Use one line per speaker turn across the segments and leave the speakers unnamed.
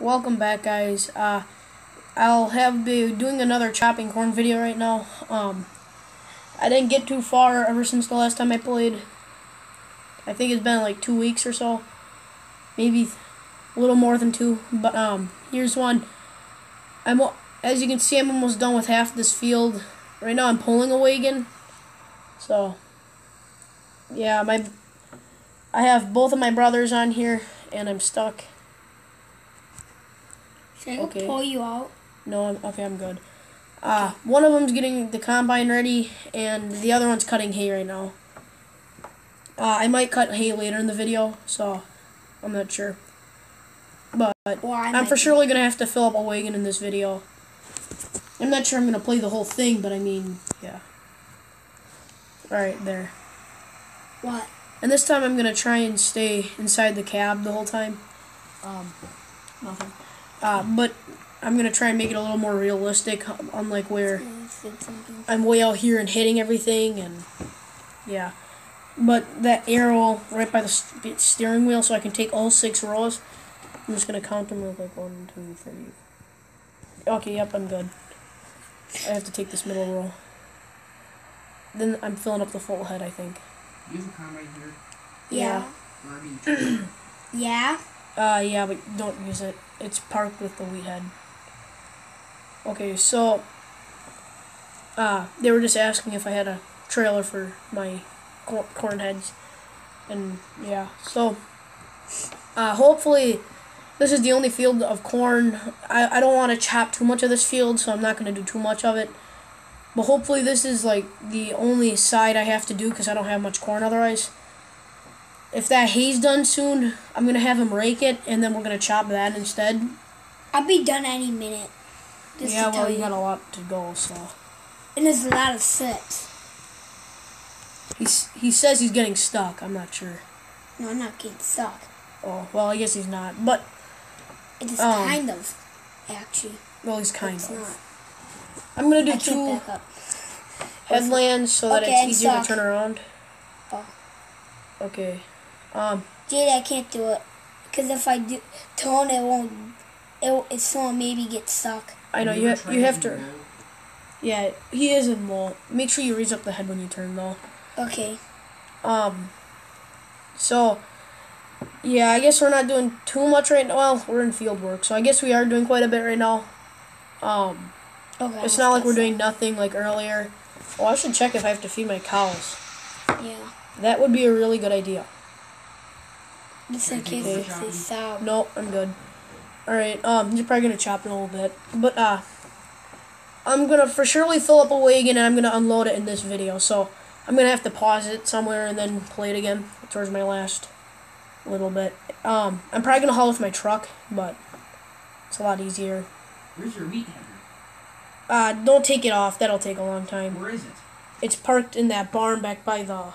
Welcome back, guys. Uh, I'll have be doing another chopping corn video right now. Um, I didn't get too far ever since the last time I played. I think it's been like two weeks or so, maybe a little more than two. But um, here's one. I'm as you can see, I'm almost done with half this field. Right now, I'm pulling a wagon. So, yeah, my I have both of my brothers on here, and I'm stuck.
Should I okay. pull you out?
No, I'm okay. I'm good. Uh, one of them's getting the combine ready, and the other one's cutting hay right now. Uh, I might cut hay later in the video, so I'm not sure. But well, I'm for surely gonna have to fill up a wagon in this video. I'm not sure I'm gonna play the whole thing, but I mean, yeah. Alright, there.
What?
And this time I'm gonna try and stay inside the cab the whole time. Um, nothing. Uh, but I'm gonna try and make it a little more realistic, unlike where I'm way out here and hitting everything, and yeah. But that arrow right by the steering wheel, so I can take all six rows. I'm just gonna count them real quick. One, two, three. Okay, yep, I'm good. I have to take this middle row. Then I'm filling up the full head, I think.
You have a combine here?
Yeah. yeah?
Uh, yeah, but don't use it. It's parked with the wheat head. Okay, so, uh, they were just asking if I had a trailer for my corn heads. And, yeah, so, uh, hopefully, this is the only field of corn. I, I don't want to chop too much of this field, so I'm not going to do too much of it. But hopefully this is like the only side I have to do because I don't have much corn otherwise. If that hay's done soon, I'm going to have him rake it, and then we're going to chop that instead.
I'll be done any minute.
yeah, well, you, you got a lot to go, so.
And there's a lot of sets.
He's, he says he's getting stuck. I'm not sure.
No, I'm not getting stuck.
Oh, well, I guess he's not. But.
It's um, kind of, actually.
Well, he's kind it's of. Not. I'm gonna do I two headlands so that okay, it's easier to turn around. Oh. Okay. Um.
Jade, I can't do it because if I do turn, it won't. It it's so maybe get stuck.
I know you. Ha you have to. Yeah, he is in wall. Make sure you raise up the head when you turn though.
Okay.
Um. So. Yeah, I guess we're not doing too much right now. Well, we're in field work, so I guess we are doing quite a bit right now. Um. Okay. It's not like we're doing nothing like earlier. Oh, I should check if I have to feed my cows.
Yeah.
That would be a really good idea.
Just in case okay. they stop.
No, I'm good. Alright, um, you're probably gonna chop in a little bit. But, uh, I'm gonna for surely fill up a wagon and I'm gonna unload it in this video. So, I'm gonna have to pause it somewhere and then play it again towards my last little bit. Um, I'm probably gonna haul with my truck, but it's a lot easier.
Where's your wheat header?
Uh, don't take it off. That'll take a long time.
Where is it?
It's parked in that barn back by the.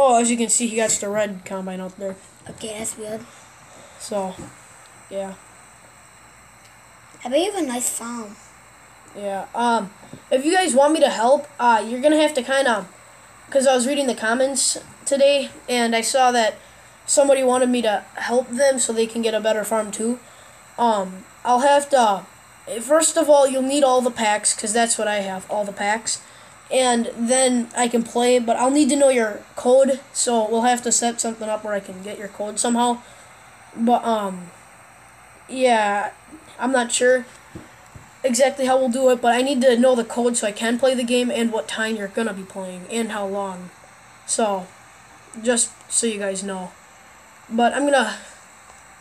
Oh, as you can see, he got the red combine out there.
Okay, that's good.
So, yeah.
I bet you have a nice farm.
Yeah. Um, if you guys want me to help, uh, you're gonna have to kind of, because I was reading the comments today, and I saw that somebody wanted me to help them so they can get a better farm too. Um, I'll have to First of all, you'll need all the packs, because that's what I have, all the packs. And then I can play, but I'll need to know your code, so we'll have to set something up where I can get your code somehow. But, um, yeah, I'm not sure exactly how we'll do it, but I need to know the code so I can play the game and what time you're to be playing and how long. So, just so you guys know. But I'm to...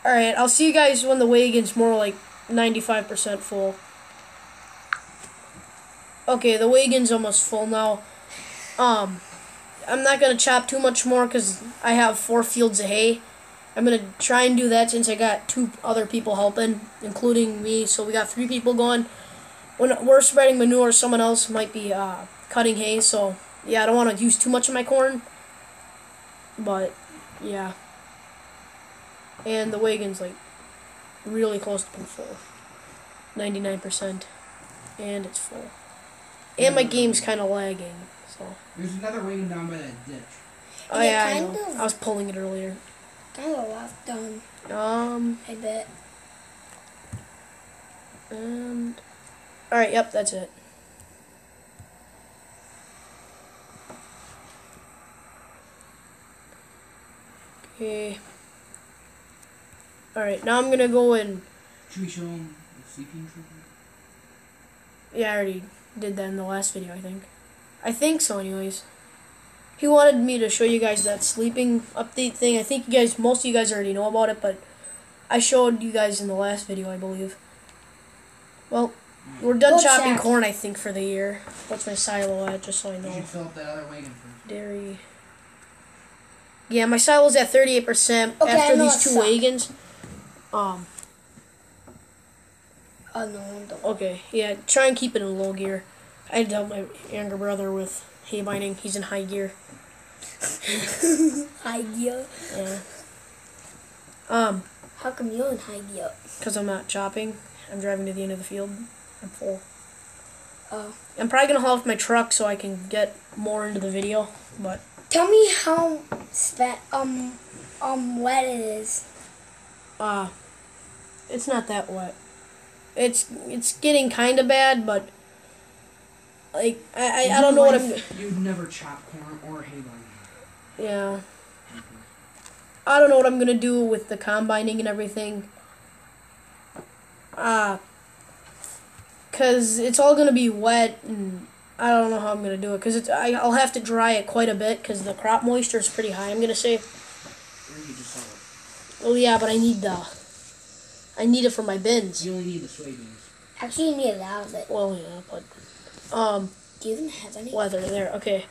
Alright, I'll see you guys when the wagon's more like 95% full. Okay, the wagon's almost full now. Um, I'm not going to chop too much more because I have four fields of hay. I'm going to try and do that since I got two other people helping, including me. So we got three people going. When we're spreading manure, someone else might be uh, cutting hay. So, yeah, I don't want to use too much of my corn. But, yeah. And the wagon's like really close to being full. 99%. And it's full. And my game's kind of lagging, so.
There's another wagon down by that ditch.
Oh yeah, I know. I was pulling it earlier.
Kind of left done.
Um.
I bet.
And all right, yep, that's it. Okay. All right, now I'm gonna go and
Should we show him the sleeping treatment?
yeah, I already did that in the last video, I think. I think so, anyways. He wanted me to show you guys that sleeping update thing. I think you guys, most of you guys already know about it, but I showed you guys in the last video, I believe. Well, we're done
Go
chopping
check.
corn, I think, for the year. What's my silo at, just so I
You
know.
should fill up that other wagon first.
Dairy. Yeah, my silo's at 38%
Okay,
after these two
suck.
wagons. Um,
Oh no,
okay, yeah, try and keep it in low gear. I had to help my younger brother with hay binding. He's in high gear.
High gear.
Yeah. Um,
How come you're in high gear?
because I'm not chopping. I'm driving to the end of the field. I'm full.
Oh.
I'm probably gonna haul off my truck so I can get more into the video. But
Tell me how spa- um um wet it is.
uh, it's not that wet. It's it's getting kind of bad, but like I I, I don't know what I'm.
You'd never chop corn or hay.
Yeah. I don't know what I'm gonna do with the combining and everything. Uh, cause it's all gonna be wet, and I don't know how I'm gonna do it. Cause it's I, I'll have to dry it quite a bit, cause the crop moisture is pretty high. I'm gonna say.
Or you could just sell
Oh yeah, but I need the. I need it for my bins.
You only need the soybeans.
Actually, you need a lot of it.
Well, yeah, but um,
Do you even have any?
weather there. Okay.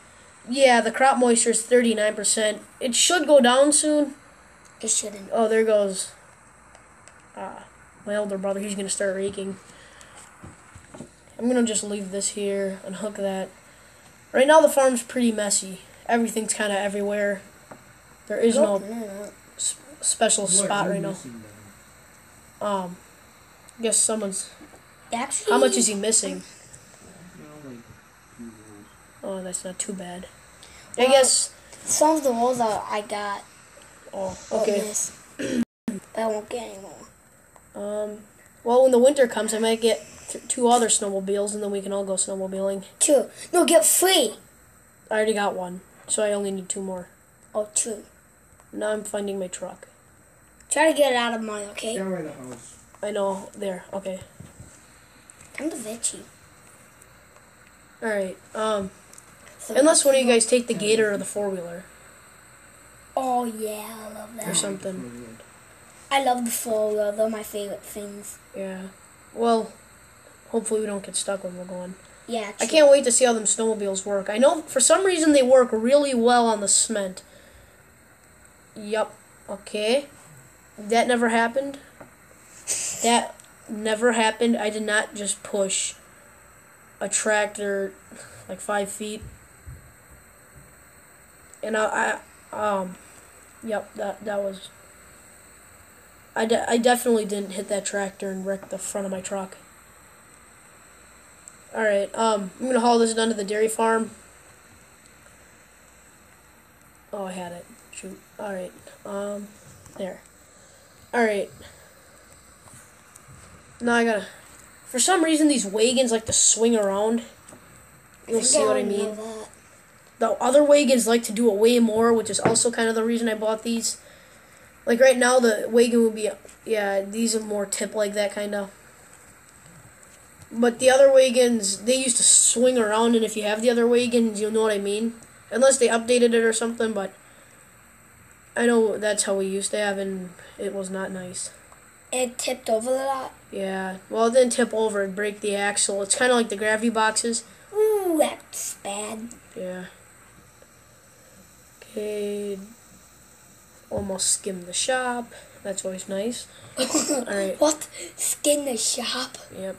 Yeah, the crop moisture is thirty nine percent. It should go down soon.
It shouldn't.
Oh, there goes uh, my older brother. He's gonna start raking. I'm gonna just leave this here, unhook that. Right now, the farm's pretty messy. Everything's kind of everywhere. There is no
no, no.
special spot right now.
Missing then?
Um, I guess someone's.
Actually,
How much is he missing?
You know, like two rolls.
Oh, that's not too bad. I
Well,
guess.
Some of the rolls that I got.
Oh, okay.
miss. I won't get any more.
Um, well, when the winter comes, I might get th- two other snowmobiles, and then we can all go snowmobiling.
Two. No, get three.
I already got one, so I only need two more.
Oh, two.
Now I'm finding my truck.
Try to get it out of mine, okay?
Down by the house.
I know. There. Okay.
Come to Vichy.
All right. Um,
So
unless one of you guys take the Gator or the four wheeler
Oh yeah, I love that.
or
that.
something.
I love the four wheel. They're my favorite things.
Yeah. Well, hopefully we don't get stuck when we're going.
Yeah.
I can't wait to see how them snowmobiles work. I know for some reason they work really well on the cement. Yup. Okay. That never happened. That never happened. I did not just push a tractor like five feet. And I, I um, yep, that that was. I, de- I definitely didn't hit that tractor and wreck the front of my truck. Alright, um, I'm gonna haul this down to the dairy farm. Oh, I had it. Shoot. Alright, um, there. Alright. Now I gotta. For some reason, these wagons like to swing around. You'll see what I mean. The other wagons like to do it way more, which is also kind of the reason I bought these. Like right now, the wagon would be, yeah, these are more tip like that kind of. But the other wagons, they used to swing around, and if you have the other wagons, you'll know what I mean. Unless they updated it or something, but I know that's how we used to have, and it was not nice.
It tipped over a lot.
Yeah, well, it didn't tip over and break the axle. It's kind of like the gravity boxes.
Ooh, that's bad.
Yeah. Okay. Almost skimmed the shop. That's always nice. Alright.
What? Skin the shop.
Yep.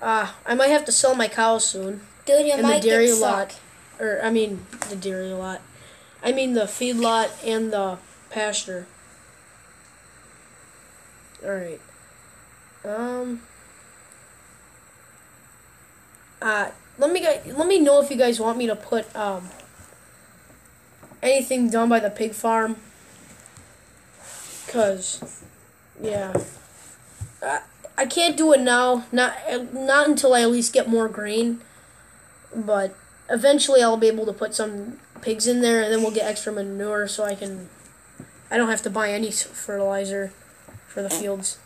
Ah, I might have to sell my cows soon.
Dude, you
And
might
the dairy
get
lot. Or, I mean, the dairy lot. I mean the feed lot and the pasture. Alright. Um. Uh, let me guys, let me know if you guys want me to put um anything done by the pig farm. Cause, yeah. I, I can't do it now. Not not until I at least get more grain. But eventually, I'll be able to put some pigs in there, and then we'll get extra manure, so I can. I don't have to buy any fertilizer for the fields.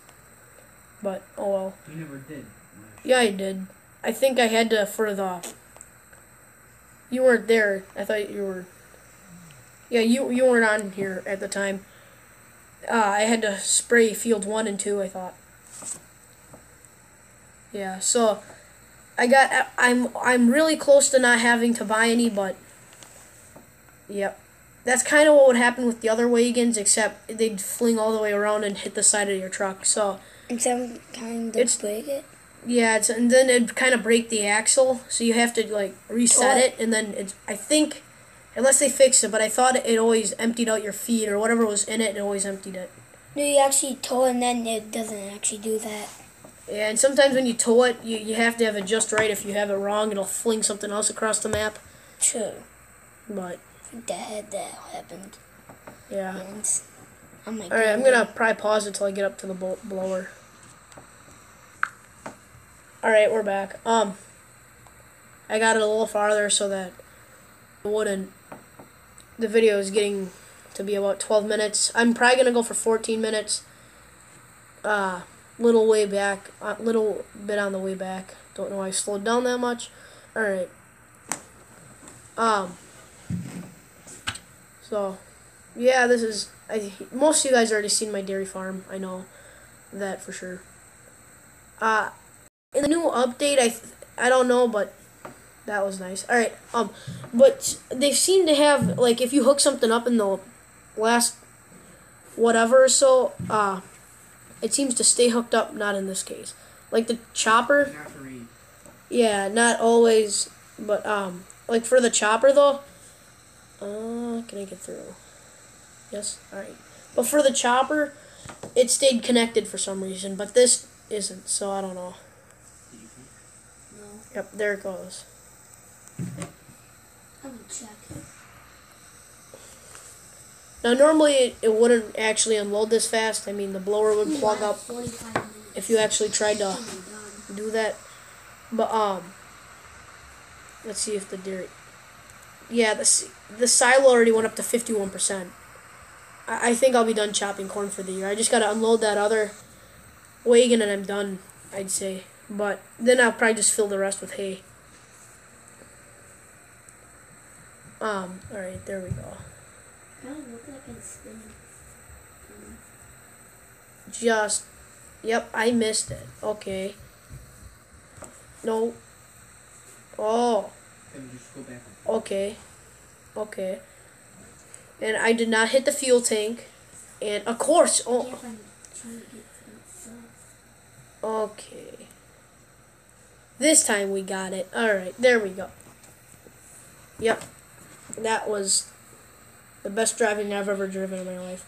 But oh well.
You never did.
Yeah, I did. I think I had to for the. You weren't there. I thought you were. Yeah, you you weren't on here at the time. Uh, I had to spray field one and two. I thought. Yeah, so I got. I'm I'm really close to not having to buy any, but. Yep, that's kind of what would happen with the other wagons, except they'd fling all the way around and hit the side of your truck. So.
And some kind of
It's-
break it.
Yeah, it's and then it'd kind of break the axle, so you have to like reset
Oh.
it, and then it's. I think, unless they fix it, but I thought it always emptied out your feed or whatever was in it. It always emptied it.
No, you actually tow and then it doesn't actually do that.
Yeah, and sometimes when you tow it, you, you have to have it just right. If you have it wrong, it'll fling something else across the map.
True.
But
that that happened
yeah.
once. Oh
All right, I'm gonna probably pause it till I get up to the blower. All right, we're back. Um, I got it a little farther so that it wouldn't. The video is getting to be about 12 minutes. I'm probably gonna go for 14 minutes. Uh, little way back, uh, little bit on the way back. Don't know why I slowed down that much. All right. Um. So, yeah, this is. I most of you guys already seen my dairy farm. I know that for sure. Uh in the new update, I I don't know, but that was nice. All right, um, but they seem to have like if you hook something up in the last whatever or so, uh, it seems to stay hooked up. Not in this case, like the chopper.
You have to read.
Yeah, not always, but um, like for the chopper though. Uh, can I get through? Yes. All right. But for the chopper, it stayed connected for some reason, but this isn't. So I don't know.
You?
No,
Yep, there it goes.
I'm gonna check.
Now normally it, it wouldn't actually unload this fast. I mean the blower would plug up if you actually tried to do that. But um, let's see if the dairy. Yeah, the the silo already went up to fifty one percent. I I think I'll be done chopping corn for the year. I just gotta unload that other wagon and I'm done. I'd say, but then I'll probably just fill the rest with hay. Um. All right, there we go.
Kind of look like it's spinning.
Just, yep, I missed it. Okay. No. Oh.
Then you just go back.
Okay. Okay. And I did not hit the fuel tank. And of course, Oh.
If I'm trying to get some stuff.
okay. This time we got it. All right, there we go. Yep. That was the best driving I've ever driven in my life.